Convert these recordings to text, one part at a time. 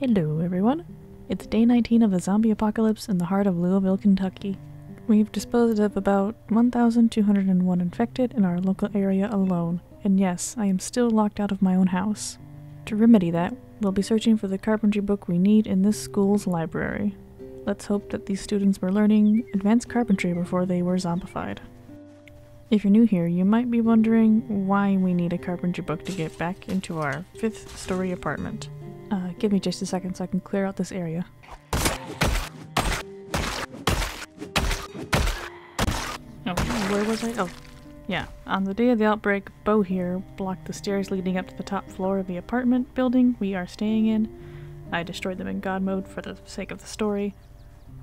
Hello, everyone. It's day 19 of the zombie apocalypse in the heart of Louisville, Kentucky. We've disposed of about 1,201 infected in our local area alone, and yes, I am still locked out of my own house. To remedy that, we'll be searching for the carpentry book we need in this school's library. Let's hope that these students were learning advanced carpentry before they were zombified. If you're new here, you might be wondering why we need a carpentry book to get back into our fifth story apartment. Uh, give me just a second so I can clear out this area. Oh, where was I? Oh, yeah. On the day of the outbreak, Bo here blocked the stairs leading up to the top floor of the apartment building we are staying in. I destroyed them in God mode for the sake of the story,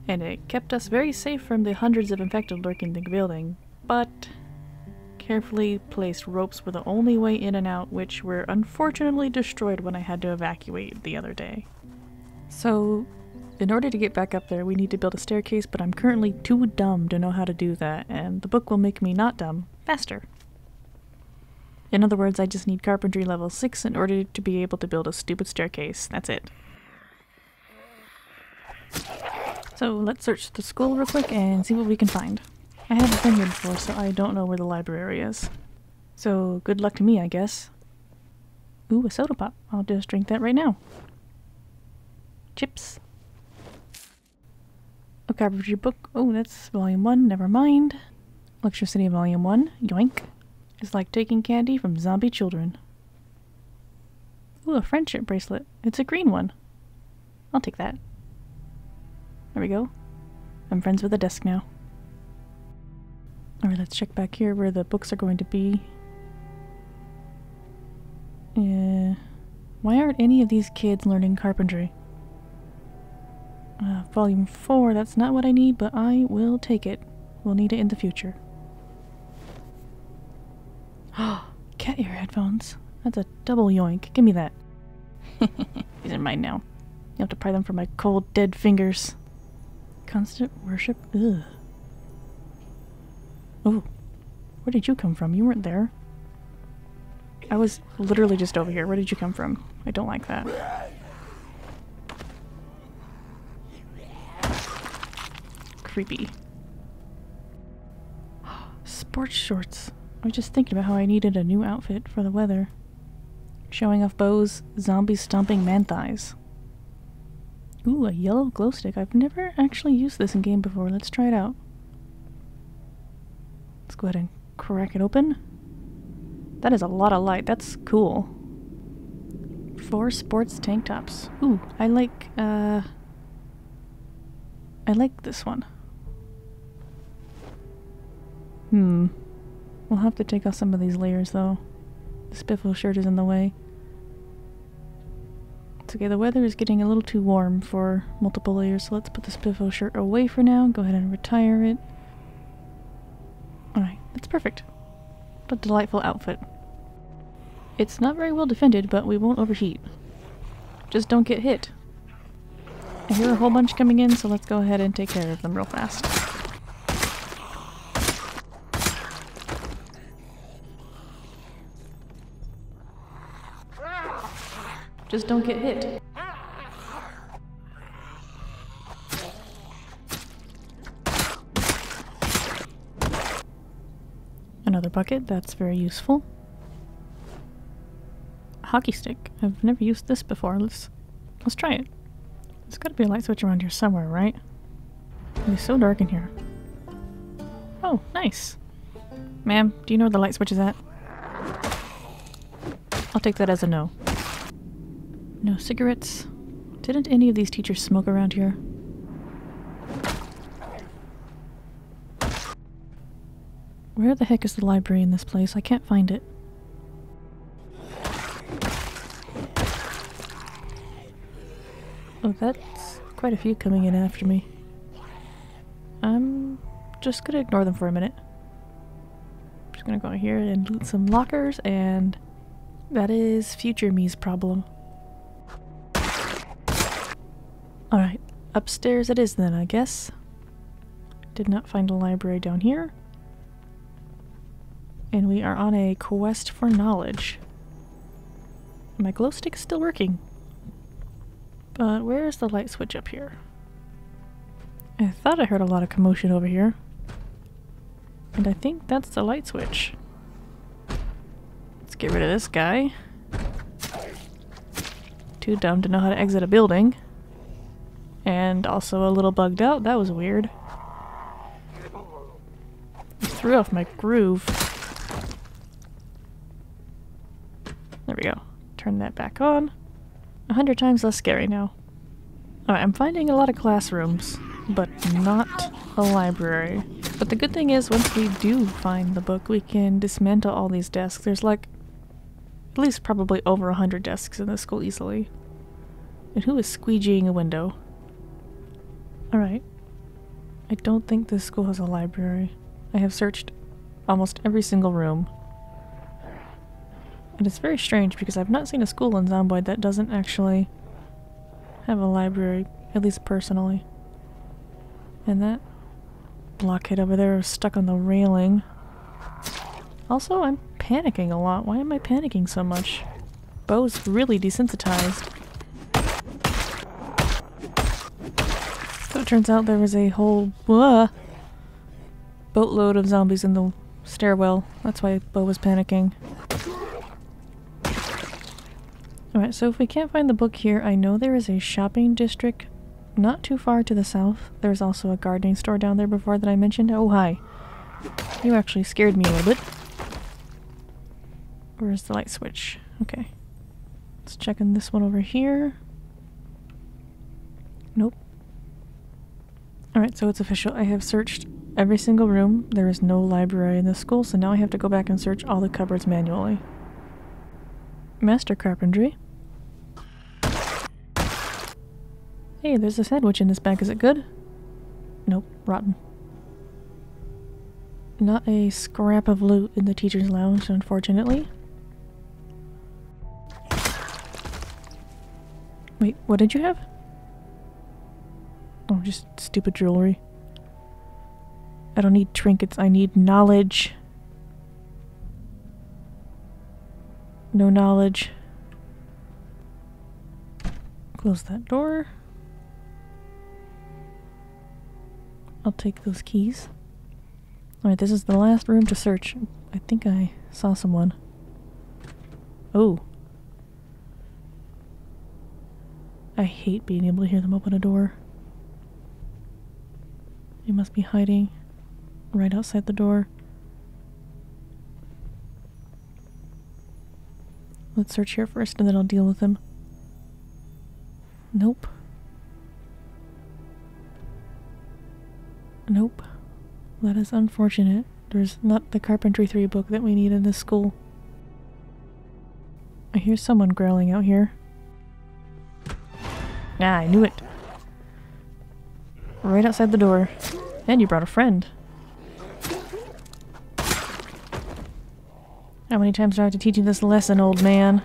and it kept us very safe from the hundreds of infected lurking in the building, but carefully placed ropes were the only way in and out, which were unfortunately destroyed when I had to evacuate the other day. So, in order to get back up there, we need to build a staircase, but I'm currently too dumb to know how to do that, and the book will make me not dumb faster. In other words, I just need carpentry level 6 in order to be able to build a stupid staircase. That's it. So let's search the school real quick and see what we can find. I haven't been here before, so I don't know where the library is. So good luck to me, I guess. Ooh, a soda pop. I'll just drink that right now. Chips. A carpentry book. Oh, that's volume 1, never mind. Electricity volume 1, yoink. It's like taking candy from zombie children. Ooh, a friendship bracelet. It's a green one. I'll take that. There we go. I'm friends with the desk now. Alright, let's check back here where the books are going to be. Uh, why aren't any of these kids learning carpentry? Uh, volume 4, that's not what I need, but I will take it. We'll need it in the future. Cat ear headphones. That's a double yoink. Give me that. These are mine now. You have to pry them from my cold, dead fingers. Constant worship? Ugh. Oh, where did you come from? You weren't there. I was literally just over here. Where did you come from? I don't like that. Creepy. Sports shorts. I was just thinking about how I needed a new outfit for the weather. Showing off Bo's zombie stomping man thighs. Ooh, a yellow glow stick. I've never actually used this in game before. Let's try it out. Let's go ahead and crack it open. That is a lot of light. That's cool. Four sports tank tops. Ooh, I like, uh... I like this one. Hmm. We'll have to take off some of these layers, though. The Spiffo shirt is in the way. It's okay, the weather is getting a little too warm for multiple layers, so let's put the Spiffo shirt away for now. Go ahead and retire it. Alright, that's perfect. What a delightful outfit. It's not very well defended, but we won't overheat. Just don't get hit. I hear a whole bunch coming in, so let's go ahead and take care of them real fast. Just don't get hit. Bucket, that's very useful. Hockey stick. I've never used this before. Let's let's try it. There's gotta be a light switch around here somewhere, right? It's so dark in here. Oh, nice. Ma'am, do you know where the light switch is at? I'll take that as a no. No cigarettes. Didn't any of these teachers smoke around here? Where the heck is the library in this place? I can't find it. Oh, that's quite a few coming in after me. I'm just gonna ignore them for a minute. I'm just gonna go here and loot some lockers, and that is future me's problem. Alright, upstairs it is then, I guess. Did not find a library down here. And we are on a quest for knowledge. My glow stick is still working. But where is the light switch up here? I thought I heard a lot of commotion over here. And I think that's the light switch. Let's get rid of this guy. Too dumb to know how to exit a building. And also a little bugged out. That was weird. threw off my groove. There we go. Turn that back on. A hundred times less scary now. I'm finding a lot of classrooms, but not a library. But the good thing is, once we do find the book, we can dismantle all these desks. There's like at least probably over a hundred desks in this school easily. And who is squeegeeing a window? Alright. I don't think this school has a library. I have searched almost every single room. And it's very strange because I've not seen a school in Zomboid that doesn't actually have a library, at least personally. And that blockhead over there is stuck on the railing. Also, I'm panicking a lot. Why am I panicking so much? Bo's really desensitized. So it turns out there was a whole uh, boatload of zombies in the stairwell. That's why Bo was panicking. Alright, so if we can't find the book here, I know there is a shopping district not too far to the south. There's also a gardening store down there before that I mentioned. Oh, hi. You actually scared me a little bit. Where's the light switch? Okay. Let's check in this one over here. Nope. Alright, so it's official. I have searched every single room. There is no library in this school, so now I have to go back and search all the cupboards manually. Master Carpentry. Hey, there's a sandwich in this bag. Is it good? Nope, rotten. Not a scrap of loot in the teacher's lounge, unfortunately. Wait, what did you have? Oh, just stupid jewelry. I don't need trinkets, I need knowledge. No knowledge. Close that door. I'll take those keys. Alright, this is the last room to search. I think I saw someone. Oh. I hate being able to hear them open a door. They must be hiding right outside the door. Let's search here first and then I'll deal with them. Nope. Nope. That is unfortunate. There's not the Carpentry 3 book that we need in this school. I hear someone growling out here. Ah, I knew it. Right outside the door. And you brought a friend. How many times do I have to teach you this lesson, old man?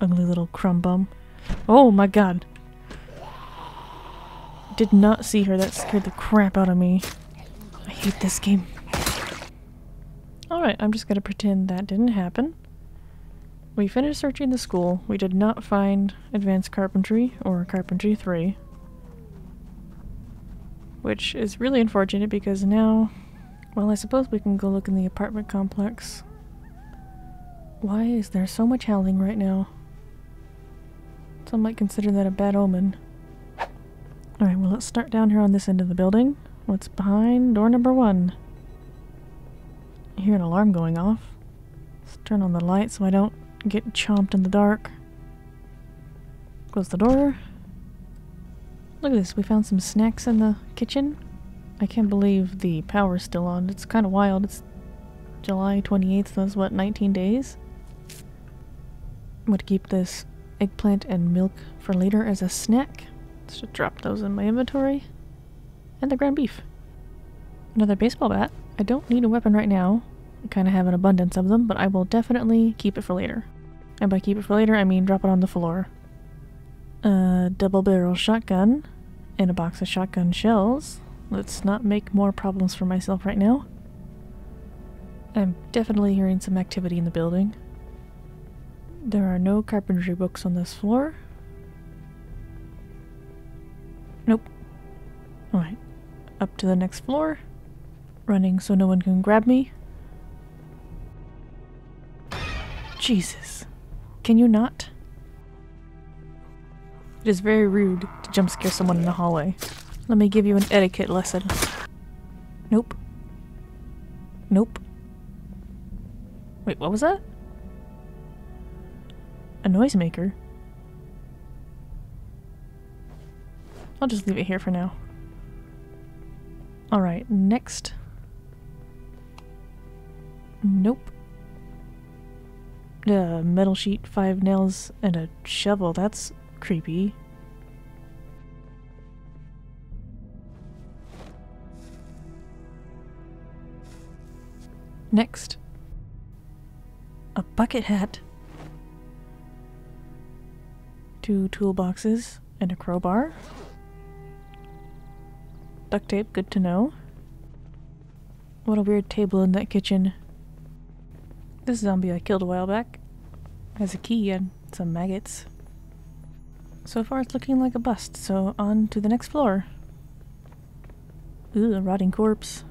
Ugly little crumb bum. Oh my god did not see her. That scared the crap out of me. I hate this game. Alright, I'm just gonna pretend that didn't happen. We finished searching the school. We did not find Advanced Carpentry or Carpentry 3. Which is really unfortunate because now... Well, I suppose we can go look in the apartment complex. Why is there so much howling right now? Some might consider that a bad omen. Alright, well let's start down here on this end of the building. What's behind door number one? I hear an alarm going off. Let's turn on the light so I don't get chomped in the dark. Close the door. Look at this, we found some snacks in the kitchen. I can't believe the power's still on. It's kind of wild. It's July 28th, so that's what, 19 days? I'm to keep this eggplant and milk for later as a snack. Let's just drop those in my inventory. And the ground beef. Another baseball bat. I don't need a weapon right now. I kind of have an abundance of them, but I will definitely keep it for later. And by keep it for later, I mean drop it on the floor. A double barrel shotgun and a box of shotgun shells. Let's not make more problems for myself right now. I'm definitely hearing some activity in the building. There are no carpentry books on this floor. Nope. Alright. Up to the next floor. Running so no one can grab me. Jesus. Can you not? It is very rude to jump scare someone in the hallway. Let me give you an etiquette lesson. Nope. Nope. Wait, what was that? A noisemaker? I'll just leave it here for now. Alright, next. Nope. A metal sheet, five nails, and a shovel. That's creepy. Next. A bucket hat. Two toolboxes and a crowbar. Duct tape, good to know. What a weird table in that kitchen. This zombie I killed a while back has a key and some maggots. So far it's looking like a bust, so on to the next floor. Ooh, a rotting corpse.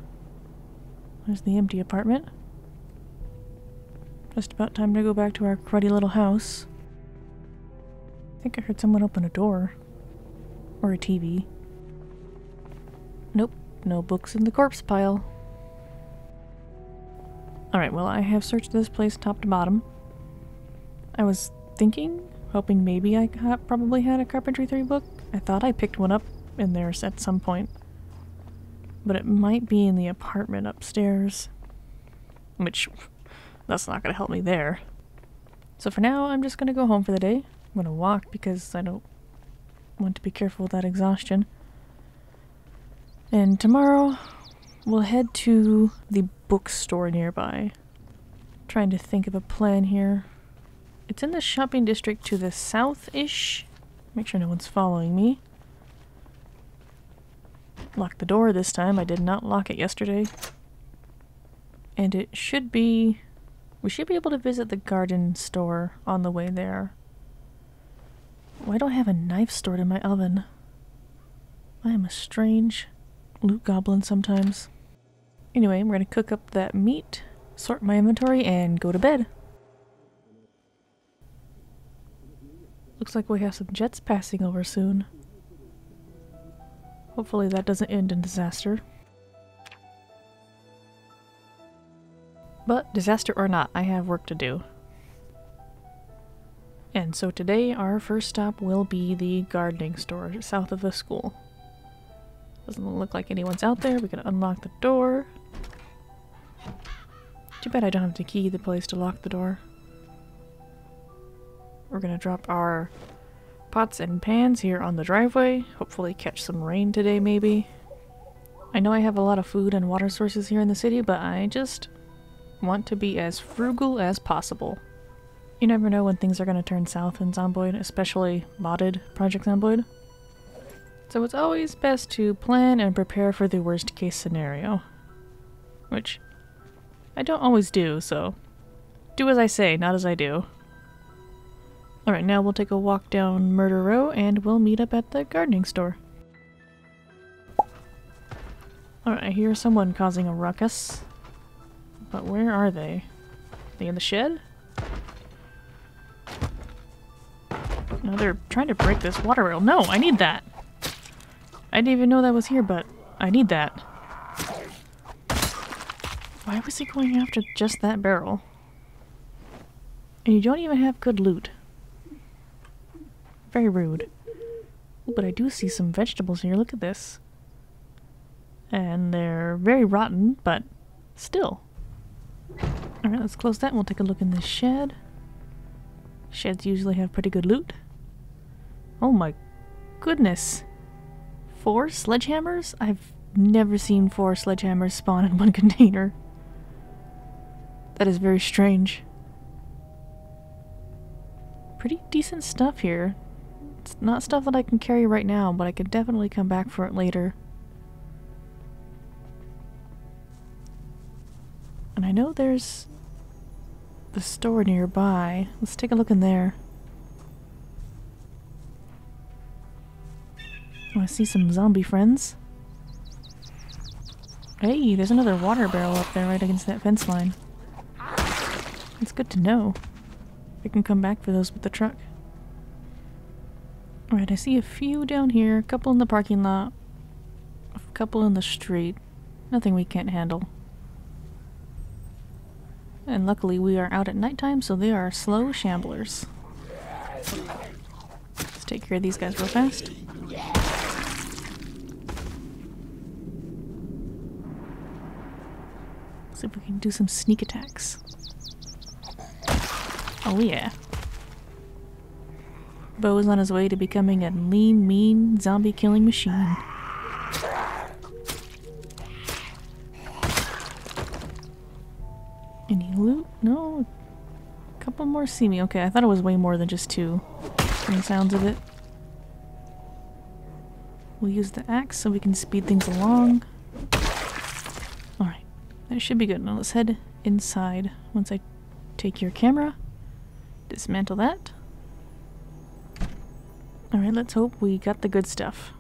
There's the empty apartment. Just about time to go back to our cruddy little house. I think I heard someone open a door. Or a TV. Nope, no books in the corpse pile. Alright, well I have searched this place top to bottom. I was thinking, hoping maybe I probably had a Carpentry 3 book. I thought I picked one up in there at some point. But it might be in the apartment upstairs. Which, that's not going to help me there. So for now, I'm just going to go home for the day. I'm going to walk because I don't want to be careful with that exhaustion. And tomorrow, we'll head to the bookstore nearby. Trying to think of a plan here. It's in the shopping district to the south-ish. Make sure no one's following me. Lock the door this time. I did not lock it yesterday. And it should be... We should be able to visit the garden store on the way there. Why do I have a knife stored in my oven? I am a strange loot goblin sometimes. Anyway, we're gonna cook up that meat, sort my inventory, and go to bed. Looks like we have some jets passing over soon. Hopefully that doesn't end in disaster. But disaster or not, I have work to do. And so today our first stop will be the gardening store south of the school. Doesn't look like anyone's out there. We can unlock the door. Too bad I don't have to key the place to lock the door. We're gonna drop our pots and pans here on the driveway. Hopefully catch some rain today maybe. I know I have a lot of food and water sources here in the city, but I just want to be as frugal as possible. You never know when things are going to turn south in Zomboid, especially modded Project Zomboid. So it's always best to plan and prepare for the worst case scenario. Which I don't always do, so do as I say, not as I do. Alright, now we'll take a walk down Murder Row and we'll meet up at the gardening store. Alright, I hear someone causing a ruckus. But where are they? Are they in the shed? No, they're trying to break this water rail. No, I need that! I didn't even know that was here, but I need that. Why was he going after just that barrel? And you don't even have good loot. Very rude. Ooh, but I do see some vegetables here. Look at this. And they're very rotten, but still. Alright, let's close that and we'll take a look in this shed. Sheds usually have pretty good loot. Oh my goodness. Four sledgehammers? I've never seen four sledgehammers spawn in one container. That is very strange. Pretty decent stuff here. It's not stuff that I can carry right now, but I can definitely come back for it later. And I know there's the store nearby. Let's take a look in there. I see some zombie friends. Hey, there's another water barrel up there right against that fence line. It's good to know. We can come back for those with the truck. Alright, I see a few down here, a couple in the parking lot, a couple in the street. Nothing we can't handle. And luckily we are out at nighttime, so they are slow shamblers. Let's take care of these guys real fast. See if we can do some sneak attacks. Oh yeah. Bo is on his way to becoming a lean, mean, zombie killing machine. Any loot? No. A couple more see me. Okay, I thought it was way more than just two. From the sounds of it. We'll use the axe so we can speed things along. That should be good. Now let's head inside once I take your camera. Dismantle that. Alright, let's hope we got the good stuff.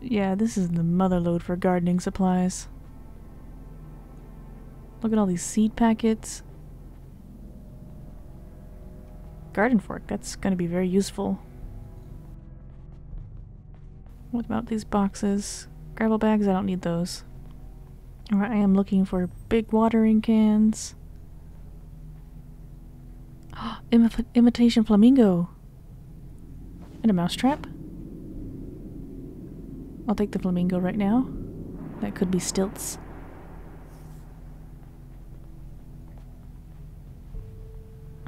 Yeah, this is the mother load for gardening supplies. Look at all these seed packets. Garden fork, that's going to be very useful. What about these boxes? Gravel bags, I don't need those. Alright, I am looking for big watering cans. Imi imitation flamingo! And a mousetrap? I'll take the flamingo right now. That could be stilts.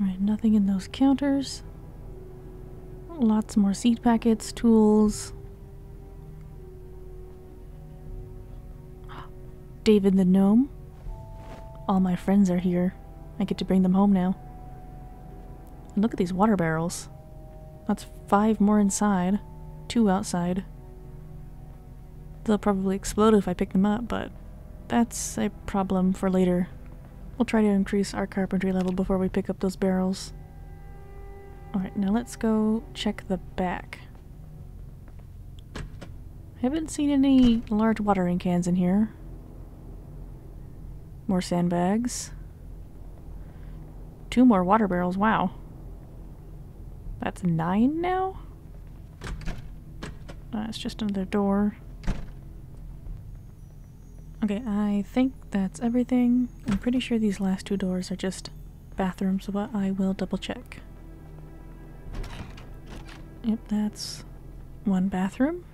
Alright, nothing in those counters. Lots more seed packets, tools. David the gnome. All my friends are here. I get to bring them home now. And look at these water barrels. That's five more inside, two outside. They'll probably explode if I pick them up, but that's a problem for later. We'll try to increase our carpentry level before we pick up those barrels. Alright, now let's go check the back. Haven't seen any large watering cans in here. More sandbags. Two more water barrels, wow. That's nine now? That's just another door. Okay, I think that's everything. I'm pretty sure these last two doors are just bathrooms, but I will double check. Yep, that's one bathroom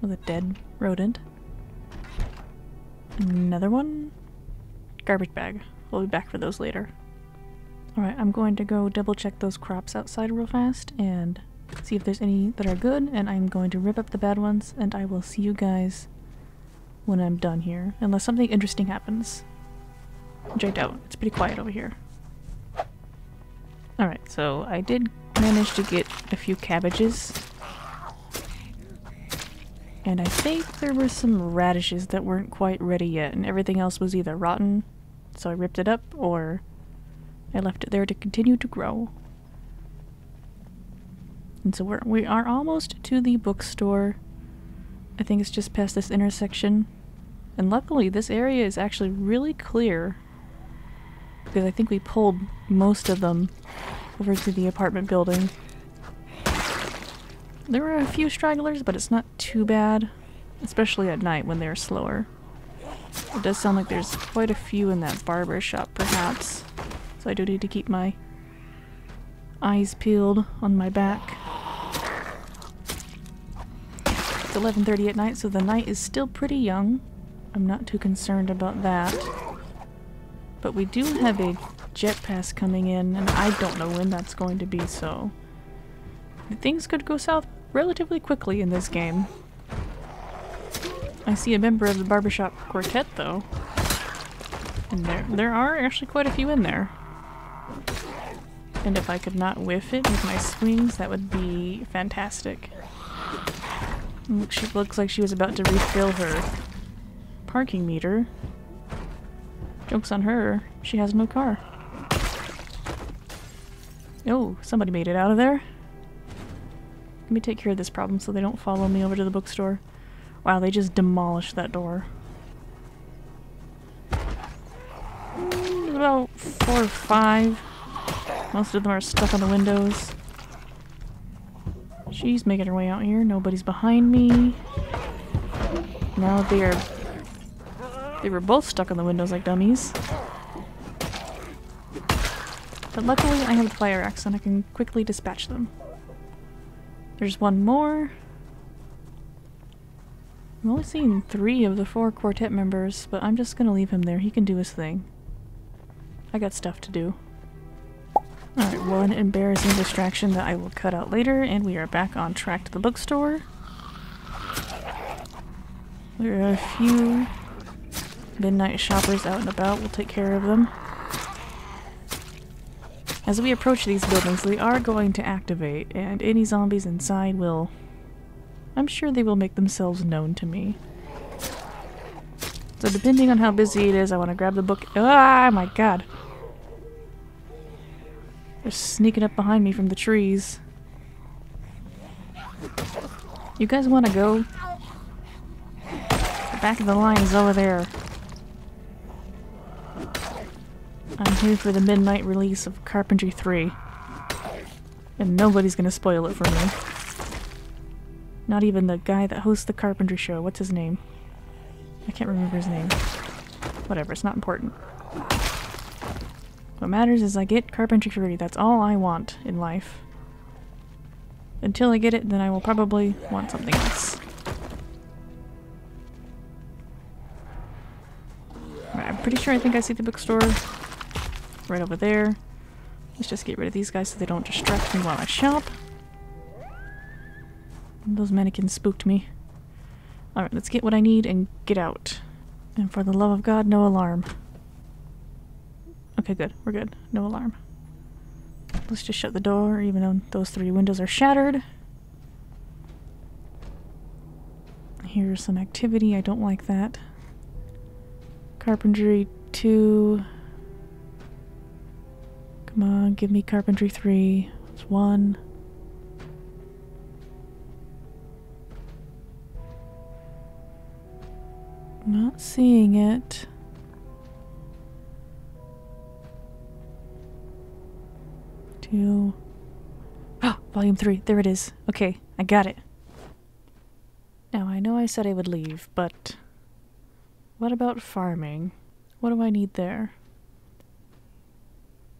with a dead rodent. Another one. Garbage bag. We'll be back for those later. Alright, I'm going to go double check those crops outside real fast and see if there's any that are good, and I'm going to rip up the bad ones, and I will see you guys when I'm done here, unless something interesting happens. Which I doubt. It's pretty quiet over here. Alright, so I did manage to get a few cabbages. And I think there were some radishes that weren't quite ready yet, and everything else was either rotten, so I ripped it up, or I left it there to continue to grow. And so we're, we are almost to the bookstore. I think it's just past this intersection. And luckily this area is actually really clear. Because I think we pulled most of them over to the apartment building. There were a few stragglers, but it's not too bad. Especially at night when they're slower. It does sound like there's quite a few in that barber shop, perhaps. So I do need to keep my eyes peeled on my back. It's 11.30 at night, so the night is still pretty young. I'm not too concerned about that. But we do have a jet pass coming in, and I don't know when that's going to be, so... Things could go south relatively quickly in this game. I see a member of the barbershop quartet, though. And there, there are actually quite a few in there. And if I could not whiff it with my swings, that would be fantastic. She looks like she was about to refill her parking meter. Joke's on her. She has no car. Oh, somebody made it out of there. Let me take care of this problem so they don't follow me over to the bookstore. Wow, they just demolished that door. There's about four or five. Most of them are stuck on the windows. She's making her way out here. Nobody's behind me. Now they are... They were both stuck on the windows like dummies. But luckily I have the fire axe and I can quickly dispatch them. There's one more. I'm only seeing three of the four quartet members, but I'm just gonna leave him there. He can do his thing. I got stuff to do. Alright, one embarrassing distraction that I will cut out later, and we are back on track to the bookstore. There are a few midnight shoppers out and about. We'll take care of them. As we approach these buildings, they are going to activate, and any zombies inside will... I'm sure they will make themselves known to me. So depending on how busy it is, I want to grab the book- Ah, my god! They're sneaking up behind me from the trees. You guys want to go? The back of the line is over there. I'm here for the midnight release of Carpentry 3. And nobody's gonna spoil it for me. Not even the guy that hosts the Carpentry show. What's his name? I can't remember his name. Whatever, it's not important. What matters is I get Carpentry 3. That's all I want in life. Until I get it, then I will probably want something else. I'm pretty sure I think I see the bookstore right over there. Let's just get rid of these guys so they don't distract me while I shop. Those mannequins spooked me. Alright, let's get what I need and get out. And for the love of God, no alarm. Okay, good. We're good. No alarm. Let's just shut the door, even though those three windows are shattered. Here's some activity. I don't like that. Carpentry 2. Come on, give me carpentry three. It's one. Not seeing it. Two. Ah, volume three. There it is. Okay, I got it. Now, I know I said I would leave, but what about farming? What do I need there?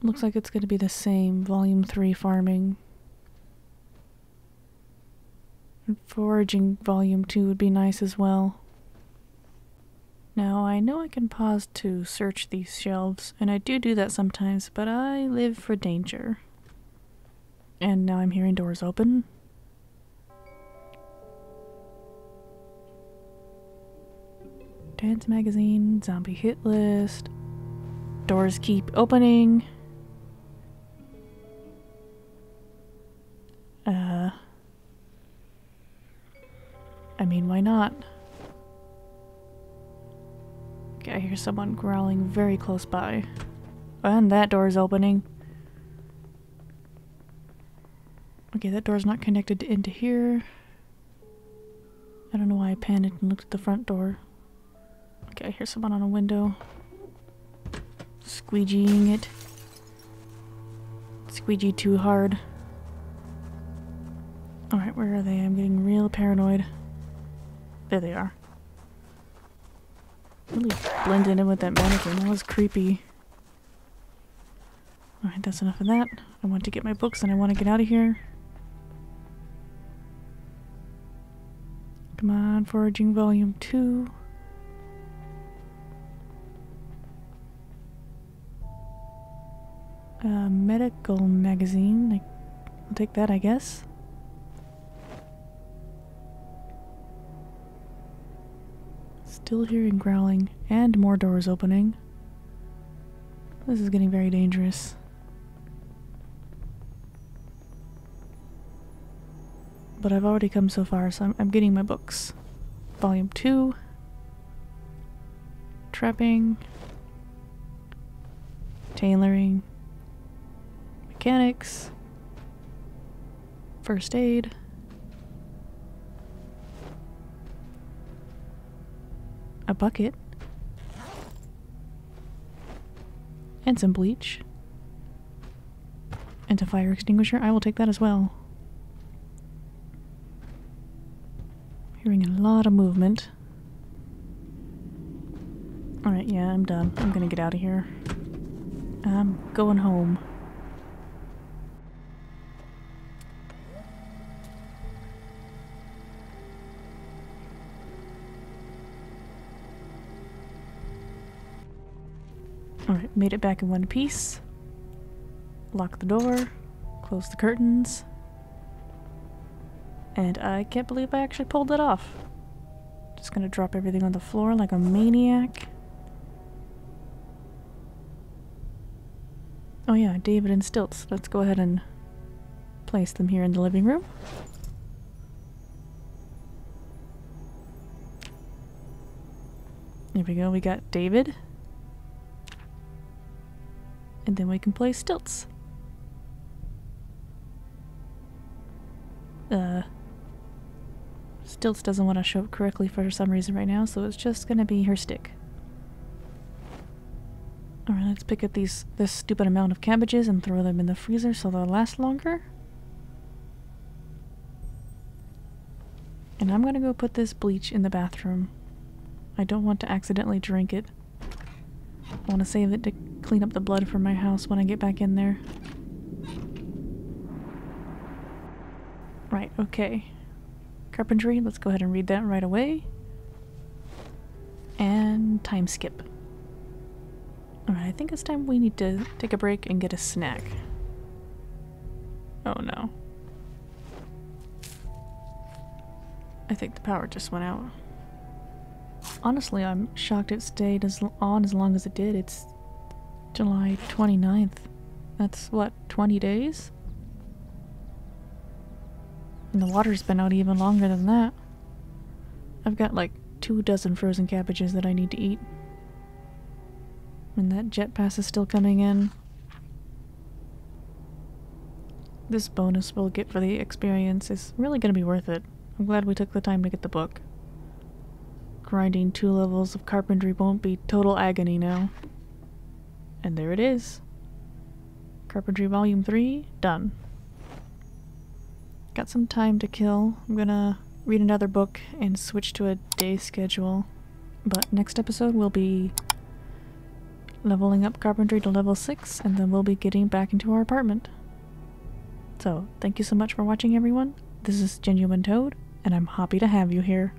Looks like it's going to be the same. Volume 3 farming. And foraging volume 2 would be nice as well. Now, I know I can pause to search these shelves, and I do do that sometimes, but I live for danger. And now I'm hearing doors open. Dance magazine, zombie hit list. Doors keep opening. Uh. I mean, why not? Okay, I hear someone growling very close by. And that door is opening. Okay, that door's not connected into here. I don't know why I panicked and looked at the front door. Okay, I hear someone on a window. Squeegeeing it. Squeegee too hard. Alright, where are they? I'm getting real paranoid. There they are. Really blended in with that mannequin. That was creepy. Alright, that's enough of that. I want to get my books and I want to get out of here. Come on, Foraging Volume 2. A medical magazine. I'll take that, I guess. Still hearing growling and more doors opening. This is getting very dangerous. But I've already come so far, so I'm, I'm getting my books. Volume 2. trapping, tailoring, mechanics, first aid. A bucket. And some bleach. And a fire extinguisher. I will take that as well. Hearing a lot of movement. Alright, yeah, I'm done. I'm gonna get out of here. I'm going home. Alright, made it back in one piece. Lock the door, close the curtains. And I can't believe I actually pulled it off. Just gonna drop everything on the floor like a maniac. Oh yeah, David and Stilts. Let's go ahead and place them here in the living room. Here we go, we got David. And then we can play Stilts. Uh, Stilts doesn't want to show up correctly for some reason right now, so it's just gonna be her stick. Alright, let's pick up these this stupid amount of cabbages and throw them in the freezer so they'll last longer. And I'm gonna go put this bleach in the bathroom. I don't want to accidentally drink it. I want to save it to clean up the blood from my house when I get back in there. Right, okay. Carpentry, let's go ahead and read that right away. And time skip. Alright, I think it's time we need to take a break and get a snack. Oh no. I think the power just went out. Honestly, I'm shocked it stayed as on as long as it did. It's July 29th. That's what, 20 days? And the water's been out even longer than that. I've got like two dozen frozen cabbages that I need to eat. And that jet pass is still coming in. This bonus we'll get for the experience is really going to be worth it. I'm glad we took the time to get the book. Grinding two levels of carpentry won't be total agony now. And there it is. Carpentry Volume 3, done. Got some time to kill. I'm gonna read another book and switch to a day schedule. But next episode will be leveling up carpentry to level 6, and then we'll be getting back into our apartment. So, thank you so much for watching everyone. This is Jenuine Toad, and I'm happy to have you here.